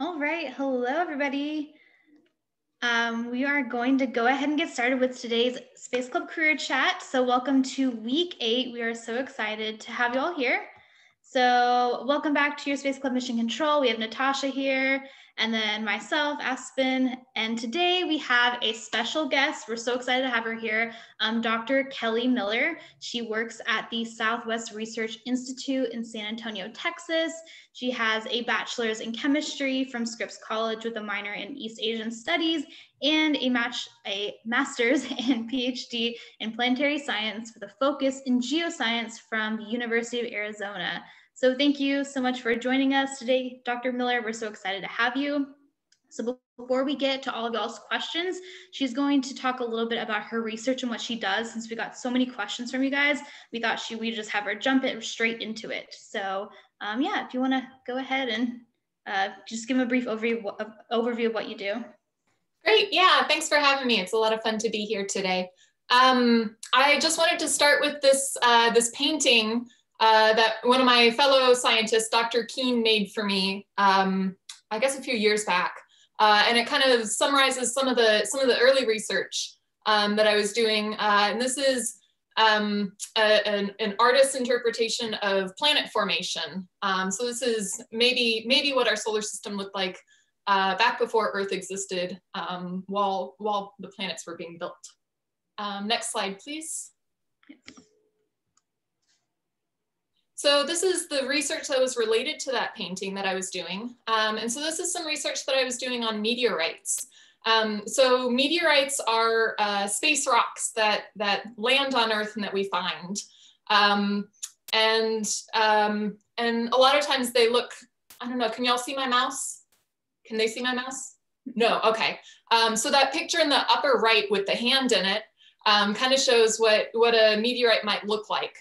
All right. Hello, everybody. Um, we are going to go ahead and get started with today's Space Club Career Chat. So welcome to week eight. We are so excited to have you all here. So welcome back to your Space Club Mission Control. We have Natasha here and then myself, Aspen. And today we have a special guest. We're so excited to have her here, um, Dr. Kelly Miller. She works at the Southwest Research Institute in San Antonio, Texas. She has a bachelor's in chemistry from Scripps College with a minor in East Asian Studies and a, match, a master's and PhD in planetary science with a focus in geoscience from the University of Arizona. So thank you so much for joining us today, Dr. Miller. We're so excited to have you. So before we get to all of y'all's questions, she's going to talk a little bit about her research and what she does. Since we got so many questions from you guys, we thought she we just have her jump it straight into it. So um, yeah, if you want to go ahead and uh, just give a brief overview overview of what you do. Great, yeah, thanks for having me. It's a lot of fun to be here today. Um, I just wanted to start with this, uh, this painting uh, that one of my fellow scientists, Dr. Keen, made for me, um, I guess a few years back. Uh, and it kind of summarizes some of the, some of the early research um, that I was doing. Uh, and this is um, a, an, an, artist's interpretation of planet formation. Um, so this is maybe, maybe what our solar system looked like uh, back before Earth existed um, while, while the planets were being built. Um, next slide, please. So this is the research that was related to that painting that I was doing. Um, and so this is some research that I was doing on meteorites. Um, so meteorites are uh, space rocks that, that land on Earth and that we find. Um, and, um, and a lot of times they look, I don't know, can y'all see my mouse? Can they see my mouse? No, okay. Um, so that picture in the upper right with the hand in it um, kind of shows what, what a meteorite might look like.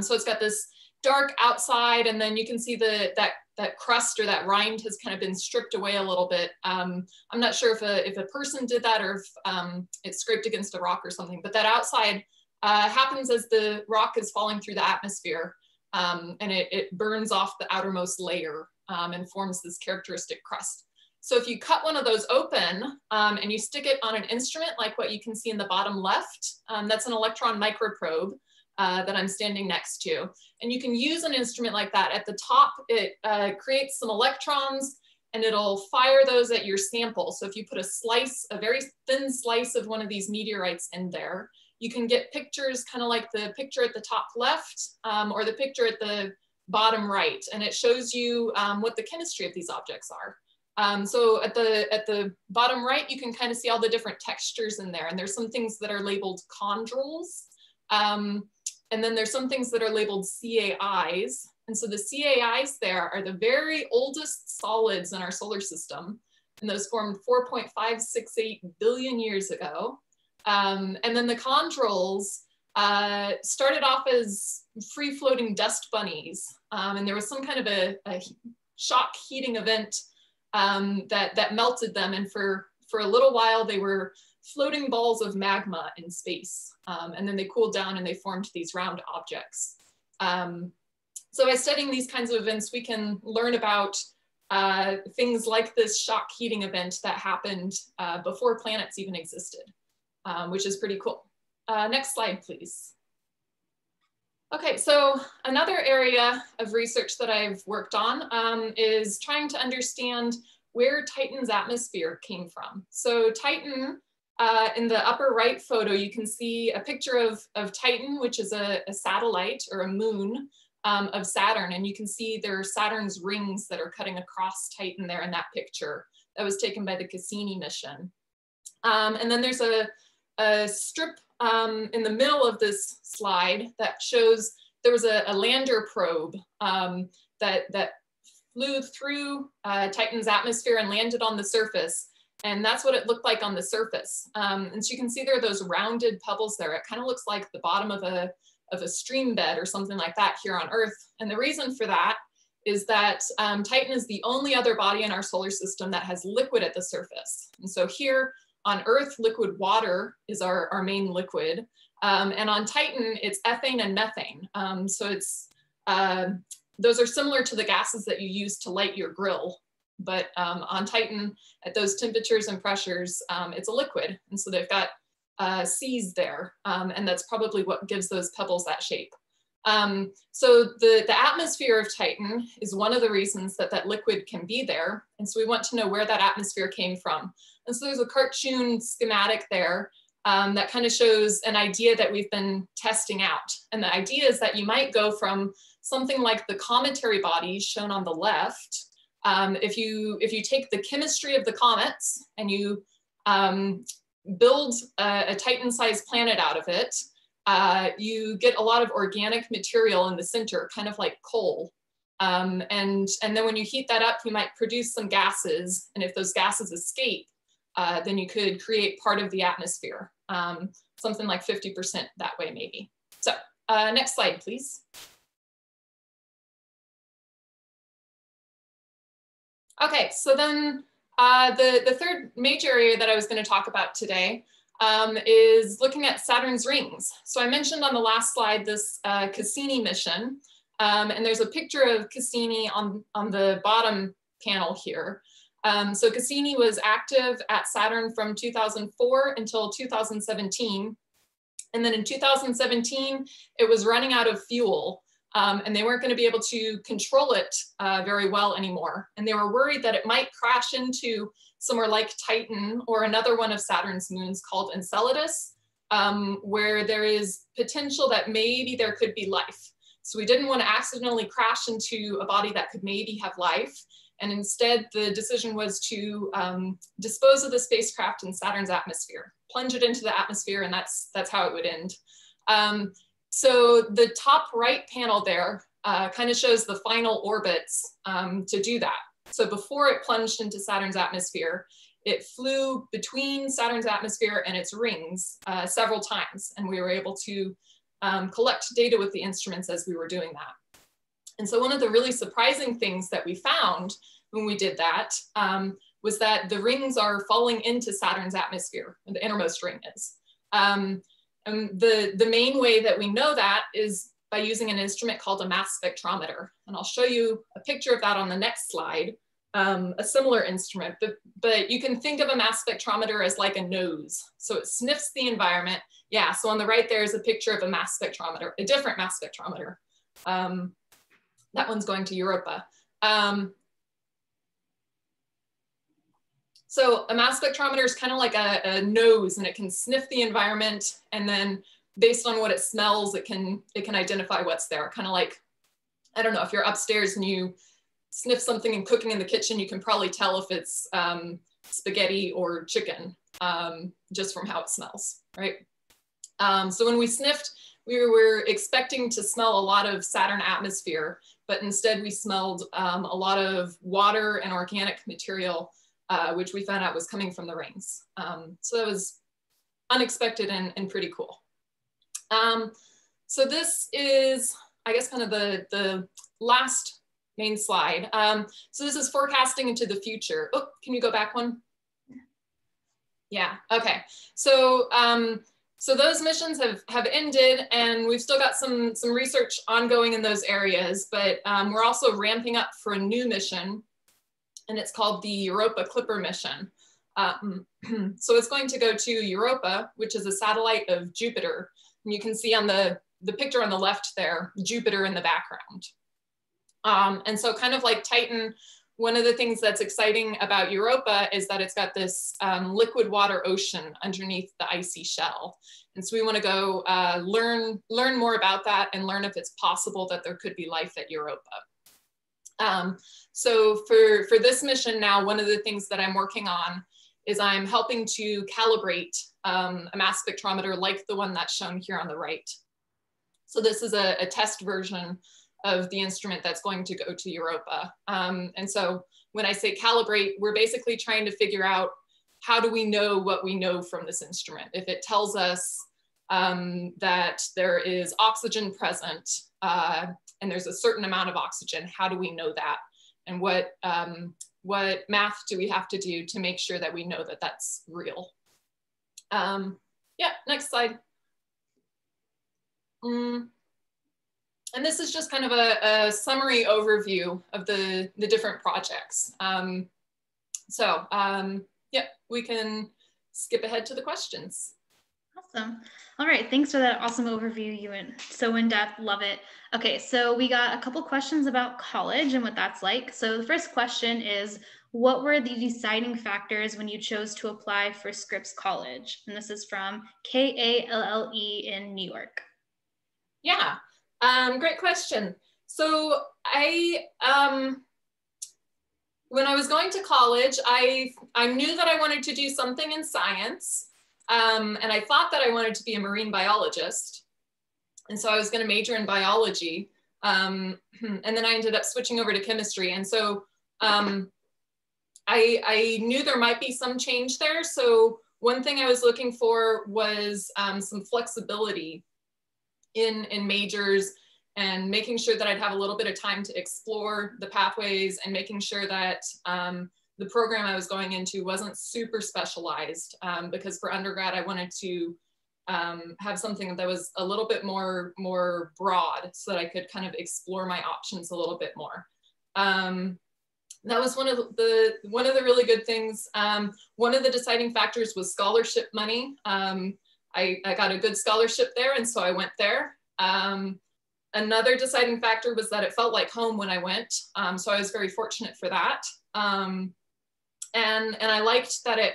so it's got this dark outside and then you can see the that that crust or that rind has kind of been stripped away a little bit. Um, I'm not sure if a, if a person did that or if um, it's scraped against a rock or something, but that outside uh, happens as the rock is falling through the atmosphere um, and it, it, burns off the outermost layer um, and forms this characteristic crust. So if you cut one of those open um, and you stick it on an instrument like what you can see in the bottom left, um, that's an electron microprobe uh, that I'm standing next to. And you can use an instrument like that. At the top, it uh, creates some electrons and it'll fire those at your sample. So if you put a slice, a very thin slice of one of these meteorites in there, you can get pictures kind of like the picture at the top left um, or the picture at the bottom right. And it shows you um, what the chemistry of these objects are. Um, so at the, at the bottom right, you can kind of see all the different textures in there. And there's some things that are labeled chondrules. Um, and then there's some things that are labeled CAIs. And so the CAIs there are the very oldest solids in our solar system. And those formed 4.568 billion years ago. Um, and then the chondrules uh, started off as free floating dust bunnies. Um, and there was some kind of a, a shock heating event um, that, that melted them. And for, for a little while, they were floating balls of magma in space. Um, and then they cooled down and they formed these round objects. Um, so by studying these kinds of events, we can learn about uh, things like this shock heating event that happened uh, before planets even existed, um, which is pretty cool. Uh, next slide, please. Okay, so another area of research that I've worked on um, is trying to understand where Titan's atmosphere came from. So Titan uh, in the upper right photo, you can see a picture of, of Titan, which is a, a satellite or a moon um, of Saturn. And you can see there are Saturn's rings that are cutting across Titan there in that picture. That was taken by the Cassini mission. Um, and then there's a, a strip um, in the middle of this slide that shows there was a, a lander probe um, that, that flew through uh, Titan's atmosphere and landed on the surface. And that's what it looked like on the surface. Um, and so you can see there are those rounded pebbles there. It kind of looks like the bottom of a, of a stream bed or something like that here on Earth. And the reason for that is that um, Titan is the only other body in our solar system that has liquid at the surface. And so here on Earth, liquid water is our, our main liquid. Um, and on Titan, it's ethane and methane. Um, so it's, uh, those are similar to the gases that you use to light your grill But um, on Titan, at those temperatures and pressures, um, it's a liquid. And so they've got uh, seas there. Um, and that's probably what gives those pebbles that shape. Um, so the, the atmosphere of Titan is one of the reasons that that liquid can be there. And so we want to know where that atmosphere came from. And so there's a cartoon schematic there um, that kind of shows an idea that we've been testing out. And the idea is that you might go from something like the cometary bodies shown on the left. Um, if, you, if you take the chemistry of the comets and you um, build a, a Titan-sized planet out of it, uh, you get a lot of organic material in the center, kind of like coal. Um, and, and then when you heat that up, you might produce some gases. And if those gases escape, uh, then you could create part of the atmosphere, um, something like 50% that way maybe. So uh, next slide, please. Okay, so then uh, the, the third major area that I was going to talk about today um, is looking at Saturn's rings. So I mentioned on the last slide this uh, Cassini mission, um, and there's a picture of Cassini on, on the bottom panel here. Um, so Cassini was active at Saturn from 2004 until 2017. And then in 2017, it was running out of fuel um, and they weren't going to be able to control it uh, very well anymore. And they were worried that it might crash into somewhere like Titan or another one of Saturn's moons called Enceladus, um, where there is potential that maybe there could be life. So we didn't want to accidentally crash into a body that could maybe have life. And instead, the decision was to um, dispose of the spacecraft in Saturn's atmosphere, plunge it into the atmosphere, and that's, that's how it would end. Um, so the top right panel there uh, kind of shows the final orbits um, to do that. So before it plunged into Saturn's atmosphere, it flew between Saturn's atmosphere and its rings uh, several times. And we were able to um, collect data with the instruments as we were doing that. And so one of the really surprising things that we found when we did that um, was that the rings are falling into Saturn's atmosphere, the innermost ring is. Um, and the, the main way that we know that is by using an instrument called a mass spectrometer. And I'll show you a picture of that on the next slide, um, a similar instrument, but, but you can think of a mass spectrometer as like a nose. So it sniffs the environment. Yeah, so on the right there is a picture of a mass spectrometer, a different mass spectrometer. Um, that one's going to Europa. Um, So a mass spectrometer is kind of like a, a, nose and it can sniff the environment and then based on what it smells, it can, it can identify what's there. Kind of like, I don't know, if you're upstairs and you sniff something and cooking in the kitchen, you can probably tell if it's um, spaghetti or chicken um, just from how it smells, right? Um, so when we sniffed, we were expecting to smell a lot of Saturn atmosphere, but instead we smelled um, a lot of water and organic material uh, which we found out was coming from the rings. Um, so that was unexpected and, and pretty cool. Um, so this is, I guess, kind of the, the last main slide. Um, so this is forecasting into the future. Oh, can you go back one? Yeah, okay. So, um, so those missions have, have ended and we've still got some, some research ongoing in those areas, but um, we're also ramping up for a new mission and it's called the Europa Clipper mission. Um, so it's going to go to Europa, which is a satellite of Jupiter. And you can see on the, the picture on the left there, Jupiter in the background. Um, and so kind of like Titan, one of the things that's exciting about Europa is that it's got this um, liquid water ocean underneath the icy shell. And so we wanna go uh, learn, learn more about that and learn if it's possible that there could be life at Europa. Um, so for, for this mission now, one of the things that I'm working on is I'm helping to calibrate um, a mass spectrometer like the one that's shown here on the right. So this is a, a test version of the instrument that's going to go to Europa. Um, and so when I say calibrate, we're basically trying to figure out how do we know what we know from this instrument? If it tells us um, that there is oxygen present, uh, and there's a certain amount of oxygen. How do we know that? And what, um, what math do we have to do to make sure that we know that that's real? Um, yeah, next slide. Mm. and this is just kind of a, a summary overview of the, the different projects. Um, so um, yeah, we can skip ahead to the questions. Awesome. All right. Thanks for that awesome overview. You went so in depth. Love it. Okay. So we got a couple questions about college and what that's like. So the first question is What were the deciding factors when you chose to apply for Scripps College? And this is from K A L L E in New York. Yeah. Um, great question. So I, um, when I was going to college, I, I knew that I wanted to do something in science. Um, and I thought that I wanted to be a marine biologist. And so I was going to major in biology. Um, and then I ended up switching over to chemistry. And so um, I, I knew there might be some change there. So one thing I was looking for was um, some flexibility in, in majors and making sure that I'd have a little bit of time to explore the pathways and making sure that um, the program I was going into wasn't super specialized um, because for undergrad I wanted to um, have something that was a little bit more more broad so that I could kind of explore my options a little bit more. Um, that was one of the one of the really good things. Um, one of the deciding factors was scholarship money. Um, I, I, got a good scholarship there, and so I went there. Um, another deciding factor was that it felt like home when I went, so I was very fortunate for that. Um, and and I liked that it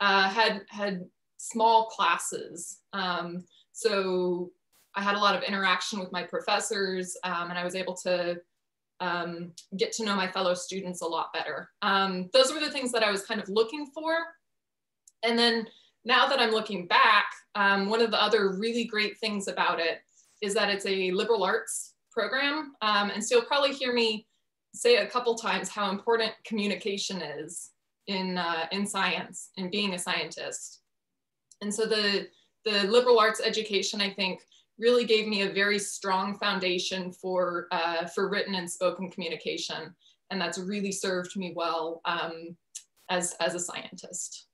uh, had had small classes. Um, so I had a lot of interaction with my professors, um, and I was able to um, get to know my fellow students a lot better. Um, those were the things that I was kind of looking for. And then now that I'm looking back, um, one of the other really great things about it is that it's a liberal arts program. Um, and so you'll probably hear me say a couple times how important communication is in, uh, in science and being a scientist. And so the, the liberal arts education, I think, really gave me a very strong foundation for, uh, for written and spoken communication. And that's really served me well um, as, as a scientist.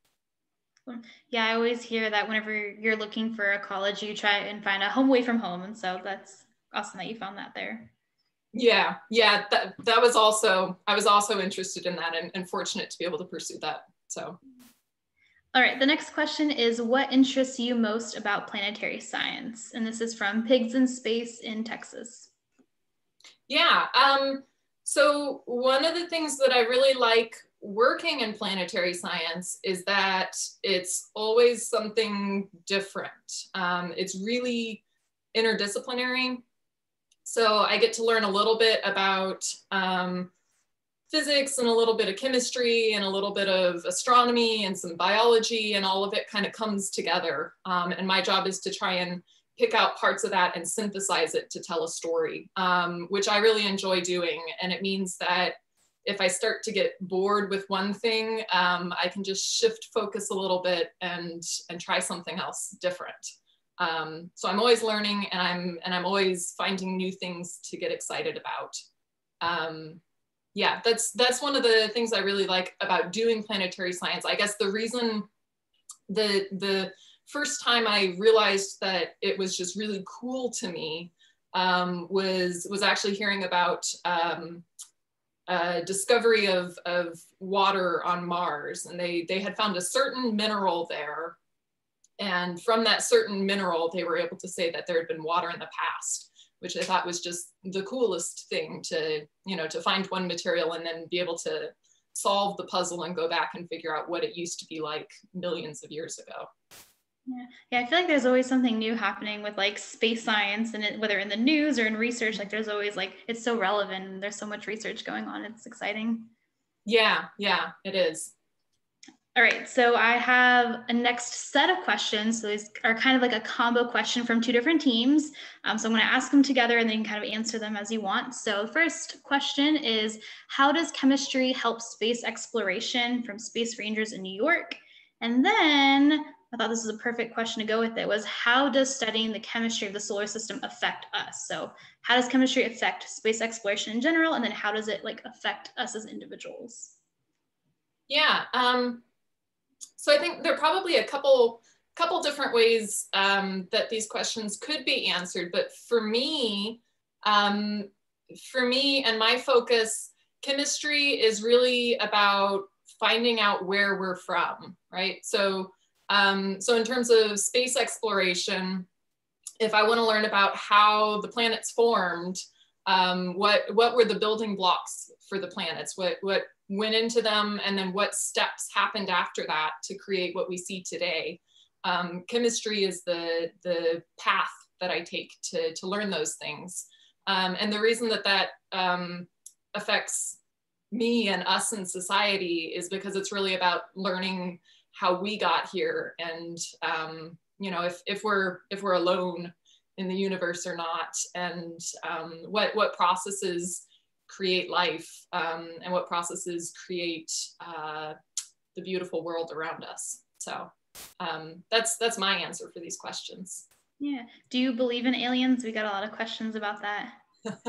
Yeah, I always hear that whenever you're looking for a college, you try and find a home away from home. And so that's awesome that you found that there. Yeah, yeah, that, that was also, I was also interested in that and, and fortunate to be able to pursue that. So. All right, the next question is what interests you most about planetary science? And this is from Pigs in Space in Texas. Yeah, um, so one of the things that I really like working in planetary science is that it's always something different. Um, it's really interdisciplinary. So I get to learn a little bit about um, physics and a little bit of chemistry and a little bit of astronomy and some biology and all of it kind of comes together. Um, and my job is to try and pick out parts of that and synthesize it to tell a story, um, which I really enjoy doing. And it means that if I start to get bored with one thing, um, I can just shift focus a little bit and and try something else different. Um, so I'm always learning and I'm and I'm always finding new things to get excited about. Um, yeah, that's that's one of the things I really like about doing planetary science. I guess the reason the the first time I realized that it was just really cool to me um, was was actually hearing about um, uh, discovery of, of water on Mars, and they, they had found a certain mineral there. And from that certain mineral, they were able to say that there had been water in the past, which I thought was just the coolest thing to, you know, to find one material and then be able to solve the puzzle and go back and figure out what it used to be like millions of years ago. Yeah. yeah, I feel like there's always something new happening with like space science and it, whether in the news or in research, like there's always like it's so relevant and there's so much research going on. It's exciting. Yeah, yeah, it is. All right, so I have a next set of questions. So these are kind of like a combo question from two different teams. Um, so I'm going to ask them together and then you can kind of answer them as you want. So first question is, how does chemistry help space exploration from Space Rangers in New York? And then I thought this was a perfect question to go with it was how does studying the chemistry of the solar system affect us? So how does chemistry affect space exploration in general? And then how does it like affect us as individuals? Yeah, um, so I think there are probably a couple couple different ways um, that these questions could be answered. But for me, Um, for me and my focus, chemistry is really about finding out where we're from, right? So, um, so in terms of space exploration, if I want to learn about how the planets formed, um, what what were the building blocks for the planets? What what went into them, and then what steps happened after that to create what we see today? Um, chemistry is the the path that I take to to learn those things. Um, and the reason that that um, affects me and us in society is because it's really about learning how we got here and um, you know if, if we're if we're alone in the universe or not and um, what what processes create life um, and what processes create uh, the beautiful world around us so um, that's that's my answer for these questions yeah. Do you believe in aliens? We got a lot of questions about that.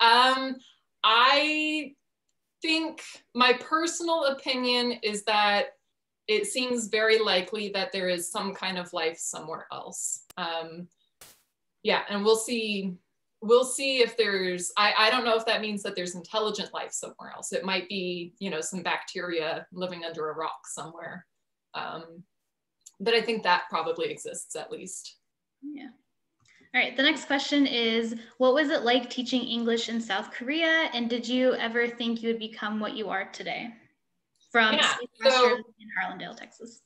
um, I think my personal opinion is that it seems very likely that there is some kind of life somewhere else. Um, yeah, and we'll see. We'll see if there's. I, I don't know if that means that there's intelligent life somewhere else. It might be, you know, some bacteria living under a rock somewhere. Um, but I think that probably exists at least. Yeah. All right, the next question is What was it like teaching English in South Korea? And did you ever think you would become what you are today? From yeah, so, in Harlandale, Texas.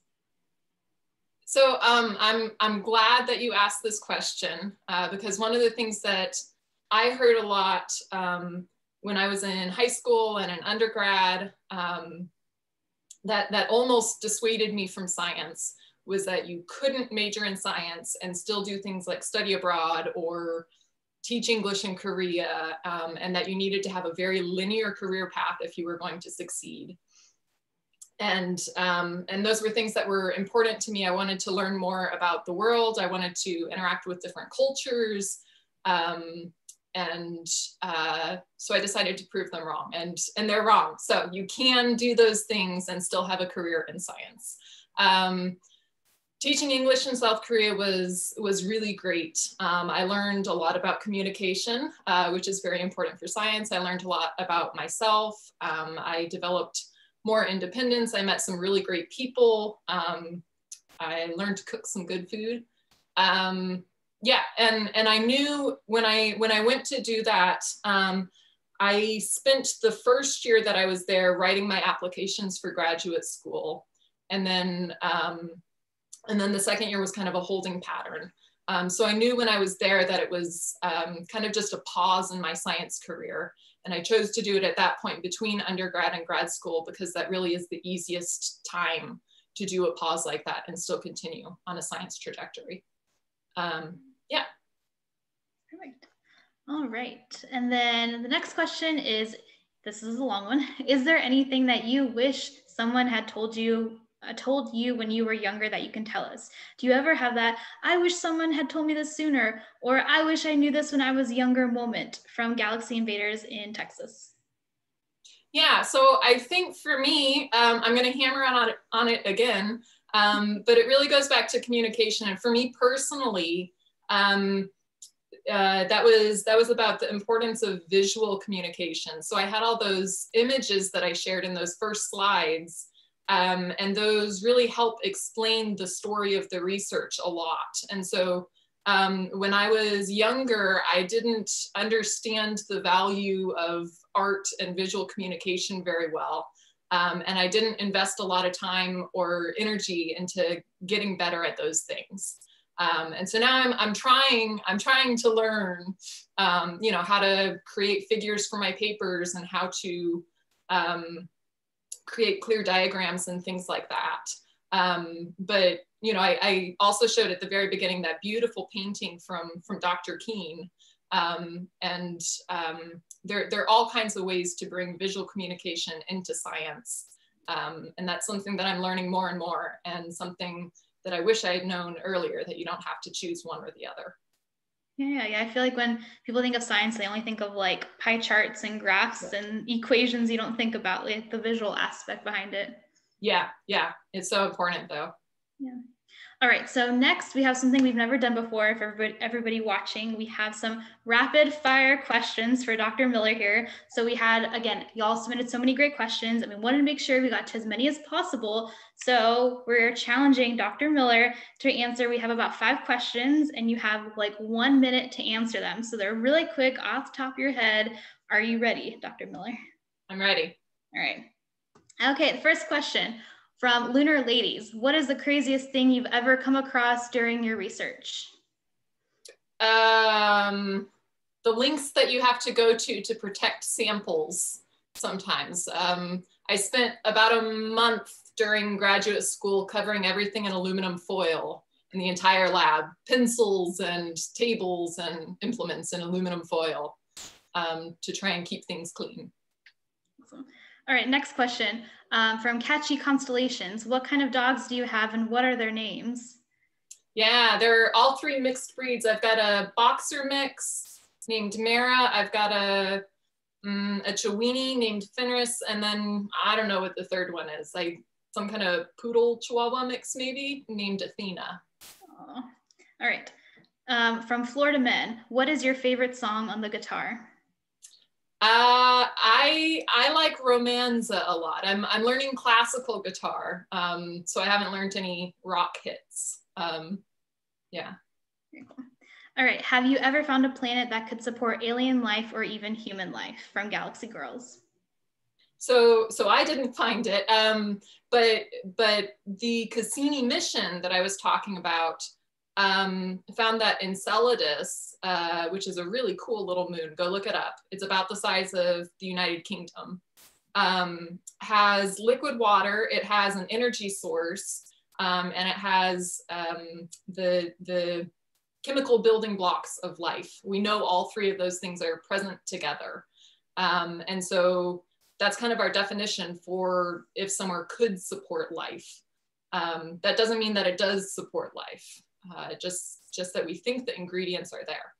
So um, I'm, I'm glad that you asked this question uh, because one of the things that I heard a lot um, when I was in high school and in undergrad um, that, that almost dissuaded me from science was that you couldn't major in science and still do things like study abroad or teach English in Korea, um, and that you needed to have a very linear career path if you were going to succeed. And, um, and those were things that were important to me. I wanted to learn more about the world. I wanted to interact with different cultures. Um, and uh, so I decided to prove them wrong and, and they're wrong. So you can do those things and still have a career in science. Um, teaching English in South Korea was, was really great. Um, I learned a lot about communication, uh, which is very important for science. I learned a lot about myself. Um, I developed more independence. I met some really great people. Um, I learned to cook some good food. Um, yeah, and, and I knew when I, when I went to do that, um, I spent the first year that I was there writing my applications for graduate school. And then um, and then the second year was kind of a holding pattern. Um, so I knew when I was there that it was um, kind of just a pause in my science career. And I chose to do it at that point between undergrad and grad school because that really is the easiest time to do a pause like that and still continue on a science trajectory. Um, yeah. Perfect. All right. And then the next question is, this is a long one. Is there anything that you wish someone had told you told you when you were younger that you can tell us? Do you ever have that, I wish someone had told me this sooner, or I wish I knew this when I was younger moment from Galaxy Invaders in Texas? Yeah, so I think for me, um, I'm going to hammer on it, on it again, um, but it really goes back to communication. And for me personally, um, uh, that was that was about the importance of visual communication. So I had all those images that I shared in those first slides um, and those really help explain the story of the research a lot. And so um, when I was younger, I didn't understand the value of art and visual communication very well. Um, and I didn't invest a lot of time or energy into getting better at those things. Um, and so now I'm, I'm trying I'm trying to learn um, you know how to create figures for my papers and how to um, create clear diagrams and things like that. Um, but you know, I, I, also showed at the very beginning that beautiful painting from from Dr. Keen, um, and um, there there are all kinds of ways to bring visual communication into science, um, and that's something that I'm learning more and more, and something that I wish I had known earlier that you don't have to choose one or the other. Yeah, yeah. I feel like when people think of science, they only think of like pie charts and graphs yeah. and equations. You don't think about like the visual aspect behind it. Yeah, yeah. It's so important though. Yeah. All right, so next we have something we've never done before for everybody, everybody watching. We have some rapid fire questions for Dr. Miller here. So we had, again, y'all submitted so many great questions and we wanted to make sure we got to as many as possible. So we're challenging Dr. Miller to answer. We have about five questions and you have like one minute to answer them. So they're really quick off the top of your head. Are you ready, Dr. Miller? I'm ready. All right. Okay, the first question from Lunar Ladies. What is the craziest thing you've ever come across during your research? Um, the links that you have to go to to protect samples sometimes. Um, I spent about a month during graduate school covering everything in aluminum foil in the entire lab, pencils and tables and implements in aluminum foil um, to try and keep things clean. Awesome. All right, next question um, from Catchy Constellations. What kind of dogs do you have and what are their names? Yeah, they're all three mixed breeds. I've got a boxer mix named Mara. I've got a um, a Chiweenie named Fenris, and then I don't know what the third one is. Like some kind of poodle Chihuahua mix, maybe named Athena. Aww. All right. Um, from Florida Men, what is your favorite song on the guitar? Uh, I I like romanza a lot. I'm I'm learning classical guitar, um, so I haven't learned any rock hits. Um, yeah. All right. Have you ever found a planet that could support alien life or even human life? From Galaxy Girls. So so I didn't find it, um, but but the Cassini mission that I was talking about um, found that Enceladus, uh, which is a really cool little moon, go look it up. It's about the size of the United Kingdom. Um, has liquid water, it has an energy source, um, and it has um, the, the chemical building blocks of life. We know all three of those things are present together. Um, and so that's kind of our definition for if somewhere could support life. Um, that doesn't mean that it does support life uh, just just that we think the ingredients are there.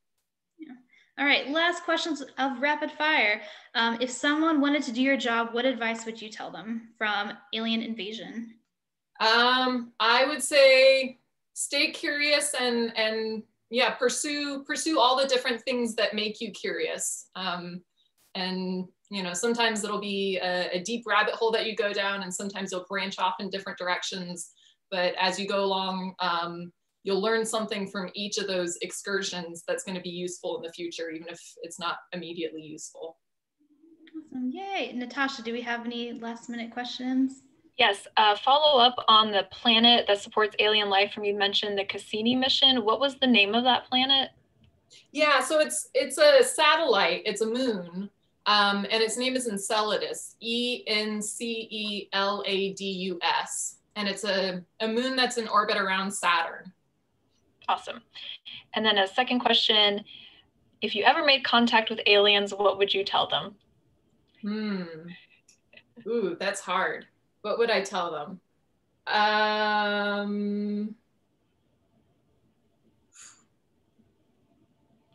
Yeah. All right, last questions of rapid fire. Um, if someone wanted to do your job, what advice would you tell them from Alien Invasion? Um, I would say stay curious and and yeah, pursue pursue all the different things that make you curious. Um, and you know, sometimes it'll be a, a deep rabbit hole that you go down, and sometimes you'll branch off in different directions. But as you go along, um, you'll learn something from each of those excursions that's going to be useful in the future, even if it's not immediately useful. Awesome. Yay. Natasha, do we have any last minute questions? Yes, uh, follow up on the planet that supports alien life from you mentioned the Cassini mission. What was the name of that planet? Yeah, so it's it's a satellite, it's a moon, um, and its name is Enceladus, E N C E L A D U S. And it's a, a moon that's in orbit around Saturn. Awesome. And then a second question, if you ever made contact with aliens, what would you tell them? Hmm. Ooh, that's hard. What would I tell them? Um,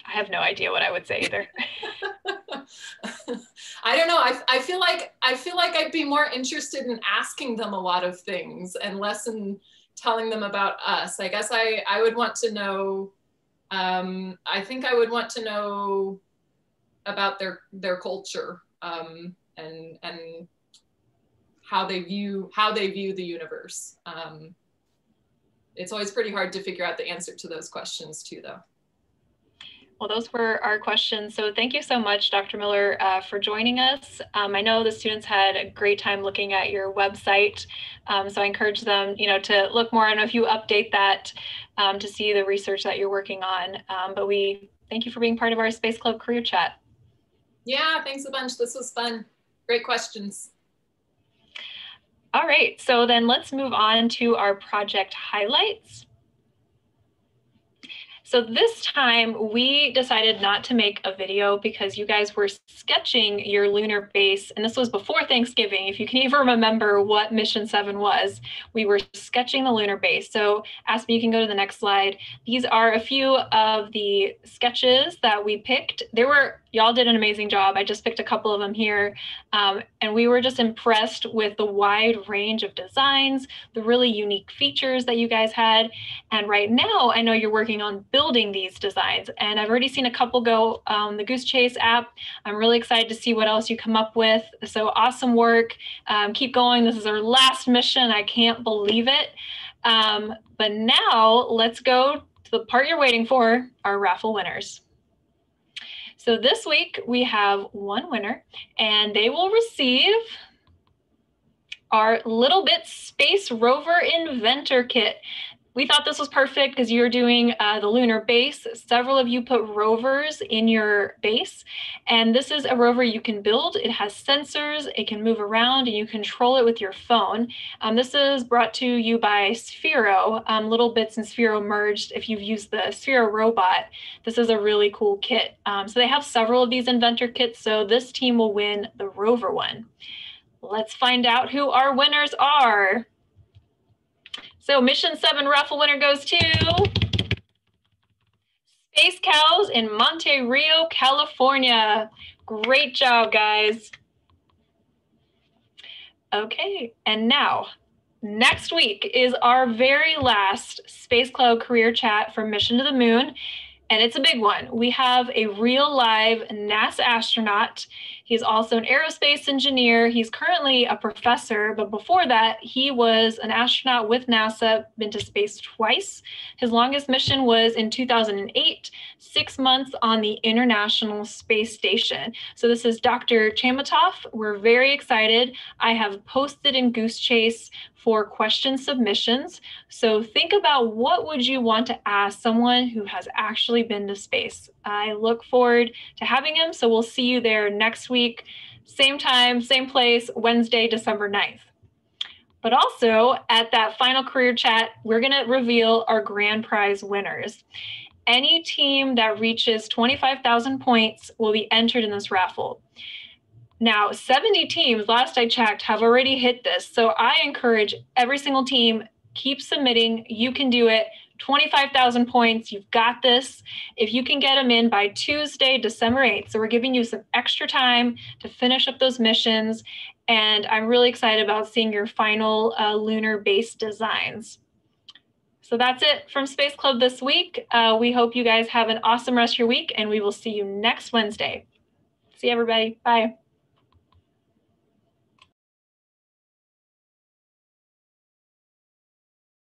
I have no idea what I would say either. I don't know. I, I feel like I feel like I'd be more interested in asking them a lot of things and less in telling them about us. I guess I, I would want to know, um, I think I would want to know about their, their culture um, and, and how they view, how they view the universe. Um, it's always pretty hard to figure out the answer to those questions too, though. Well, those were our questions. So thank you so much, Dr. Miller, uh, for joining us. Um, I know the students had a great time looking at your website. Um, so I encourage them, you know, to look more and if you update that um, to see the research that you're working on. Um, but we thank you for being part of our Space Club career chat. Yeah, thanks a bunch. This was fun. Great questions. All right, so then let's move on to our project highlights. So this time we decided not to make a video because you guys were sketching your lunar base. And this was before Thanksgiving. If you can even remember what mission seven was, we were sketching the lunar base. So Aspen, you can go to the next slide. These are a few of the sketches that we picked. There were y'all did an amazing job. I just picked a couple of them here. Um, and we were just impressed with the wide range of designs, the really unique features that you guys had. And right now, I know you're working on building these designs. And I've already seen a couple go um, the Goose Chase app. I'm really excited to see what else you come up with. So awesome work. Um, keep going. This is our last mission. I can't believe it. Um, but now let's go to the part you're waiting for, our raffle winners. So this week we have one winner and they will receive our Little Bit Space Rover Inventor Kit we thought this was perfect because you're doing uh, the lunar base. Several of you put rovers in your base, and this is a rover you can build. It has sensors, it can move around, and you control it with your phone. Um, this is brought to you by Sphero. Um, Little Bits and Sphero merged. If you've used the Sphero robot, this is a really cool kit. Um, so they have several of these inventor kits, so this team will win the rover one. Let's find out who our winners are. So mission seven raffle winner goes to Space Cows in Monte Rio, California. Great job, guys. Okay, and now next week is our very last Space Club career chat for Mission to the Moon and it's a big one. We have a real live NASA astronaut. He's also an aerospace engineer. He's currently a professor, but before that, he was an astronaut with NASA, been to space twice. His longest mission was in 2008, six months on the International Space Station. So, this is Dr. Chamitoff. We're very excited. I have posted in Goose Chase for question submissions. So think about what would you want to ask someone who has actually been to space. I look forward to having him. So we'll see you there next week, same time, same place, Wednesday, December 9th. But also at that final career chat, we're going to reveal our grand prize winners. Any team that reaches 25,000 points will be entered in this raffle. Now, 70 teams, last I checked, have already hit this. So I encourage every single team keep submitting. You can do it. 25,000 points. You've got this. If you can get them in by Tuesday, December 8th. So we're giving you some extra time to finish up those missions. And I'm really excited about seeing your final uh, lunar base designs. So that's it from Space Club this week. Uh, we hope you guys have an awesome rest of your week, and we will see you next Wednesday. See everybody. Bye.